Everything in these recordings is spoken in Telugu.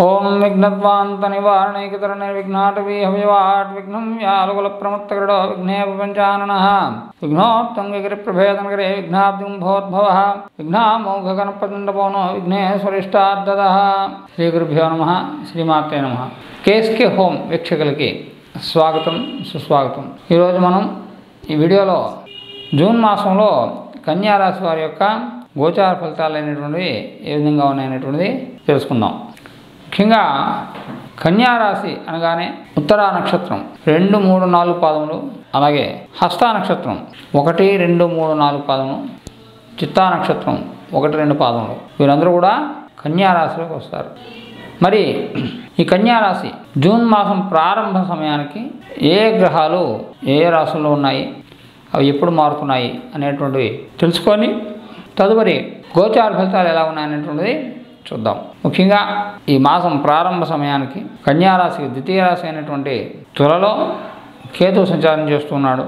ఓం విఘ్నద్వాంత నివారణైకతర నిర్విఘ్నాటవీ హవ్యవాట్ విఘ్నం వ్యాలుగుల ప్రముత్తగరుడో విఘ్నే ప్రపంచానన విఘ్నోత్తం విగ్ర ప్రభేదనగరే విఘ్నాబ్దిం భవద్భవ. విఘ్నామౌఘగణపదండపోనో విఘ్నేశ్వరిష్టార్థద శ్రీ గురుభ్యో నమ. శ్రీమాతే నమ. కేఎస్కే హోమ్ వీక్షకులకి స్వాగతం సుస్వాగతం. ఈరోజు మనం ఈ వీడియోలో జూన్ మాసంలో కన్యారాశి వారి యొక్క గోచార ఫలితాలు అనేటువంటివి ఏ విధంగా ఉన్నాయనేటువంటిది తెలుసుకుందాం. ముఖ్యంగా కన్యారాశి అనగానే ఉత్తరా నక్షత్రం రెండు మూడు నాలుగు పాదములు అలాగే హస్త నక్షత్రం ఒకటి రెండు మూడు నాలుగు పాదములు చిత్తా నక్షత్రం ఒకటి రెండు పాదములు. వీరందరూ కూడా కన్యారాశిలోకి వస్తారు. మరి ఈ కన్యారాశి జూన్ మాసం ప్రారంభ సమయానికి ఏ గ్రహాలు ఏ ఏ రాశుల్లో ఉన్నాయి అవి ఎప్పుడు మారుతున్నాయి అనేటువంటివి తెలుసుకొని తదుపరి గోచార ఫలితాలు ఎలా ఉన్నాయనేటువంటిది చూద్దాం. ముఖ్యంగా ఈ మాసం ప్రారంభ సమయానికి కన్యారాశికి ద్వితీయ రాశి అయినటువంటి తులలో కేతు సంచారం చేస్తున్నాడు.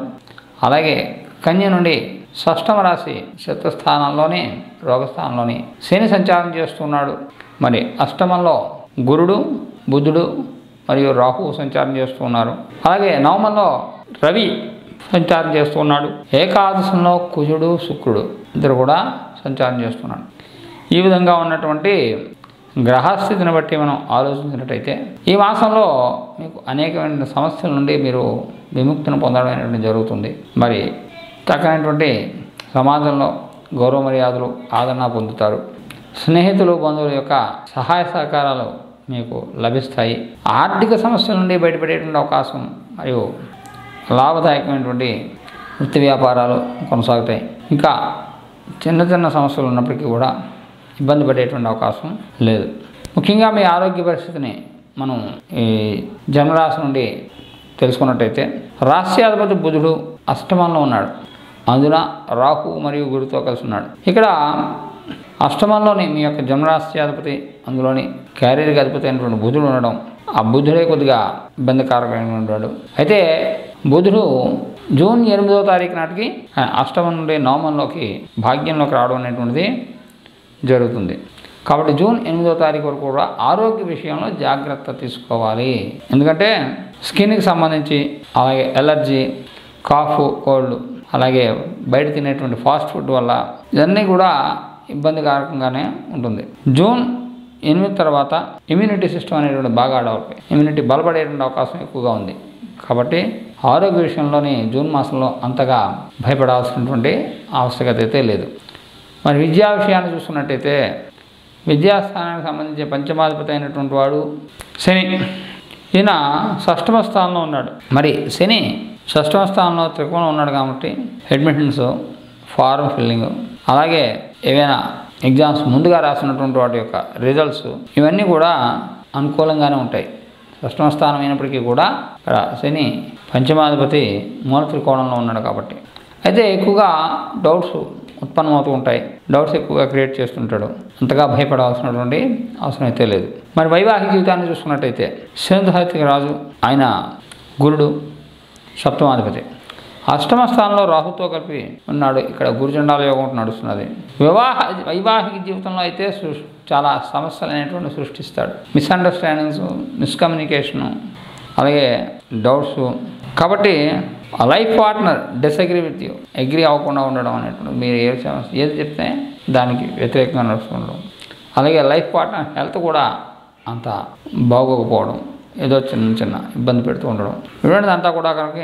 అలాగే కన్య నుండి షష్టమ రాశి శత్రుస్థానంలోని రోగస్థానంలోని శని సంచారం చేస్తున్నాడు. మరి అష్టమంలో గురుడు బుధుడు మరియు రాహువు సంచారం చేస్తున్నారు. అలాగే నవమంలో రవి సంచారం చేస్తున్నాడు. ఏకాదశంలో కుజుడు శుక్రుడు ఇద్దరు కూడా సంచారం చేస్తున్నాడు ఈ విధంగా ఉన్నటువంటి గ్రహస్థితిని బట్టి మనం ఆలోచించినట్టయితే ఈ మాసంలో మీకు అనేకమైన సమస్యల నుండి మీరు విముక్తిని పొందడం అనేటువంటి జరుగుతుంది. మరి తగినటువంటి సమాజంలో గౌరవ మర్యాదలు ఆదరణ పొందుతారు. స్నేహితులు బంధువుల యొక్క సహాయ సహకారాలు మీకు లభిస్తాయి. ఆర్థిక సమస్యల నుండి బయటపడేటువంటి అవకాశం మరియు లాభదాయకమైనటువంటి వృత్తి వ్యాపారాలు కొనసాగుతాయి. ఇంకా చిన్న చిన్న సమస్యలు ఉన్నప్పటికీ కూడా ఇబ్బంది పడేటువంటి అవకాశం లేదు. ముఖ్యంగా మీ ఆరోగ్య పరిస్థితిని మనం ఈ జన్మరాశి నుండి తెలుసుకున్నట్టయితే రాష్ట్రాధిపతి బుధుడు అష్టమంలో ఉన్నాడు. అందున రాహు మరియు గురుతో కలిసి ఉన్నాడు. ఇక్కడ అష్టమంలోని మీ యొక్క జన్మరాశ్యాధిపతి అందులోని క్యారీర్కి అధిపతి అయినటువంటి బుధుడు ఉండడం ఆ బుధుడే కొద్దిగా ఇబ్బందికారకమైనటువంటి అయితే బుధుడు జూన్ ఎనిమిదవ తారీఖు నాటికి అష్టమం నుండి నవమంలోకి భాగ్యంలోకి రావడం అనేటువంటిది జరుగుతుంది. కాబట్టి జూన్ ఎనిమిదో తారీఖు వరకు కూడా ఆరోగ్య విషయంలో జాగ్రత్త తీసుకోవాలి. ఎందుకంటే స్కిన్కి సంబంధించి అలాగే ఎలర్జీ కాఫ్ కోల్డ్ అలాగే బయట తినేటువంటి ఫాస్ట్ ఫుడ్ వల్ల ఇవన్నీ కూడా ఇబ్బందికారకంగానే ఉంటుంది. జూన్ ఎనిమిది తర్వాత ఇమ్యూనిటీ సిస్టమ్ అనేటువంటి బాగా డెవలప్ ఇమ్యూనిటీ బలపడేటువంటి అవకాశం ఎక్కువగా ఉంది. కాబట్టి ఆరోగ్య విషయంలోని జూన్ మాసంలో అంతగా భయపడాల్సినటువంటి ఆవశ్యకత అయితే లేదు. మరి విద్యా విషయాన్ని చూసుకున్నట్టయితే విద్యాస్థానానికి సంబంధించిన పంచమాధిపతి అయినటువంటి వాడు శని. ఈయన షష్టమ స్థానంలో ఉన్నాడు. మరి శని షష్టమ స్థానంలో త్రికోణం ఉన్నాడు కాబట్టి అడ్మిషన్స్ ఫారం ఫిల్లింగ్ అలాగే ఏవైనా ఎగ్జామ్స్ ముందుగా రాసినటువంటి వాటి యొక్క రిజల్ట్స్ ఇవన్నీ కూడా అనుకూలంగానే ఉంటాయి. షష్టమ స్థానం అయినప్పటికీ కూడా ఇక్కడ శని పంచమాధిపతి మూల త్రికోణంలో ఉన్నాడు కాబట్టి. అయితే ఎక్కువగా డౌట్స్ ఉత్పన్నమవుతూ ఉంటాయి. డౌట్స్ ఎక్కువగా క్రియేట్ చేస్తుంటాడు. అంతగా భయపడాల్సినటువంటి అవసరం అయితే లేదు. మరి వైవాహిక జీవితాన్ని చూసుకున్నట్టయితే సింధుహతిక రాజు ఆయన గురుడు సప్తమాధిపతి. అష్టమ స్థానంలో రాహుతో కలిపి ఉన్నాడు. ఇక్కడ గురుజెండాల యోగం నడుస్తున్నది. వివాహ వైవాహిక జీవితంలో అయితే చాలా సమస్యలు అనేటువంటి సృష్టిస్తాడు. మిస్అండర్స్టాండింగ్స్ మిస్కమ్యూనికేషను అలాగే డౌట్స్. కాబట్టి life partner disagree with you. Agree అవ్వకుండా ఉండడం అనేటువంటి మీరు ఏ సమస్య? ఏది చెప్తే దానికి వ్యతిరేకంగా నడుస్తుండడం. అలాగే లైఫ్ పార్ట్నర్ హెల్త్ కూడా అంత బాగోకపోవడం. ఏదో చిన్న చిన్న ఇబ్బంది పెడుతూ ఉండడం. ఇటువంటిది అంతా కూడా కనుక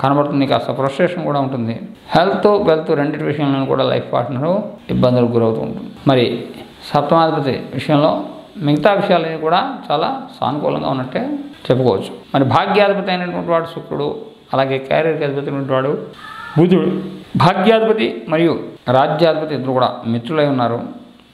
కనబడుతుంది. కాస్త ఫ్రస్ట్రేషన్ కూడా ఉంటుంది. హెల్త్ వెల్త్ రెండింటి విషయంలో కూడా లైఫ్ పార్ట్నరు ఇబ్బందులకు గురవుతూ ఉంటుంది. మరి సప్తమాధిపతి విషయంలో మిగతా విషయాలన్నీ కూడా చాలా సానుకూలంగా ఉన్నట్టే చెప్పుకోవచ్చు. మరి భాగ్యాధిపతి అయినటువంటి వాడు శుక్రుడు అలాగే క్యారియర్కి అధిపతి అయినటువంటి వాడు బుధుడు. భాగ్యాధిపతి మరియు రాజ్యాధిపతి ఇద్దరు కూడా మిత్రులై ఉన్నారు.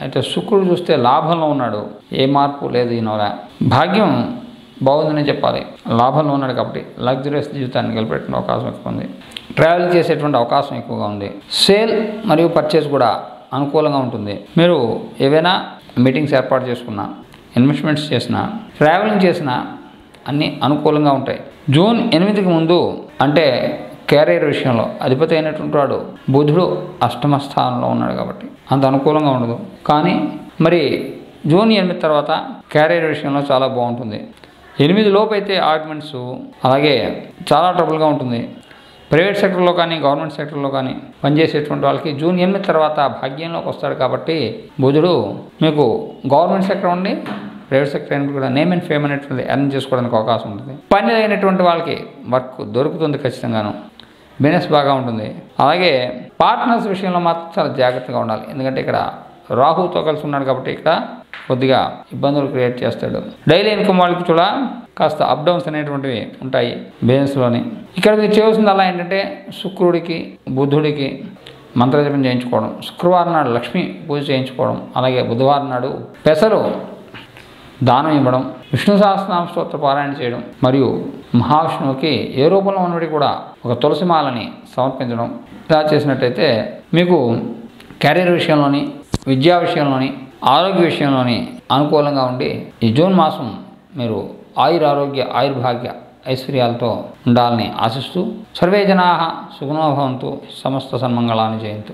అయితే శుక్రుడు చూస్తే లాభంలో ఉన్నాడు. ఏ మార్పు లేదు ఈ నవల. భాగ్యం బాగుందని చెప్పాలి. లాభంలో ఉన్నాడు కాబట్టి లగ్జరియస్ జీవితాన్ని గెలిపెట్టిన అవకాశం ఎక్కువ ఉంది. ట్రావెల్ చేసేటువంటి అవకాశం ఎక్కువగా ఉంది. సేల్ మరియు పర్చేస్ కూడా అనుకూలంగా ఉంటుంది. మీరు ఏవైనా మీటింగ్స్ ఏర్పాటు చేసుకున్నా ఇన్వెస్ట్మెంట్స్ చేసిన ట్రావెలింగ్ చేసినా అన్నీ అనుకూలంగా ఉంటాయి. జూన్ ఎనిమిదికి ముందు అంటే కెరీర్ విషయంలో అధిపతి అయినటువంటి వాడు బుధుడు అష్టమ స్థానంలో ఉన్నాడు కాబట్టి అంత అనుకూలంగా ఉండదు. కానీ మరి జూన్ ఎనిమిది తర్వాత క్యారియర్ విషయంలో చాలా బాగుంటుంది. ఎనిమిది లోపు అయితే ఆర్గ్యుమెంట్స్ అలాగే చాలా ట్రబుల్గా ఉంటుంది. ప్రైవేట్ సెక్టర్లో కానీ గవర్నమెంట్ సెక్టర్లో కానీ పనిచేసేటువంటి వాళ్ళకి జూన్ ఎనిమిది తర్వాత భాగ్యంలోకి వస్తాడు కాబట్టి బుధుడు మీకు గవర్నమెంట్ సెక్టర్ ఉండి ప్రైవేట్ సెక్టర్ అయినప్పుడు కూడా నేమ్ అండ్ ఫేమ్ అనేటువంటి ఎర్న్ చేసుకోవడానికి అవకాశం ఉంటుంది. పని అయినటువంటి వాళ్ళకి వర్క్ దొరుకుతుంది ఖచ్చితంగాను. బిజినెస్ బాగా ఉంటుంది. అలాగే పార్ట్నర్స్ విషయంలో మాత్రం చాలా జాగ్రత్తగా ఉండాలి. ఎందుకంటే ఇక్కడ రాహుతో కలిసి ఉన్నాడు కాబట్టి ఇక్కడ కొద్దిగా ఇబ్బందులు క్రియేట్ చేస్తాడు. డైలీ ఇన్కమ్ వాళ్ళకి కూడా కాస్త అప్ డౌన్స్ అనేటువంటివి ఉంటాయి బిజినెస్లోని. ఇక్కడ మీరు చేయవలసింది అలా ఏంటంటే శుక్రుడికి బుద్ధుడికి మంత్రజపం చేయించుకోవడం. శుక్రవారం నాడు లక్ష్మీ పూజ చేయించుకోవడం. అలాగే బుధవారం నాడు పెసరు దానం ఇవ్వడం. విష్ణు సహస్రనామ స్తోత్ర పారాయణ చేయడం. మరియు మహావిష్ణువుకి ఏ రూపంలో ఉన్నవి కూడా ఒక తులసిమాలని సమర్పించడం. ఇలా చేసినట్టయితే మీకు కెరీర్ విషయంలోని విద్యా విషయంలోని ఆరోగ్య విషయంలోని అనుకూలంగా ఉండి ఈ జూన్ మాసం మీరు ఆయుర ఆరోగ్య ఆయుర్భాగ్య ఐశ్వర్యాలతో ఉండాలని ఆశిస్తూ సర్వే జనా సుగుణోభవంతు సమస్త సన్మంగళాన్ని జయంతు.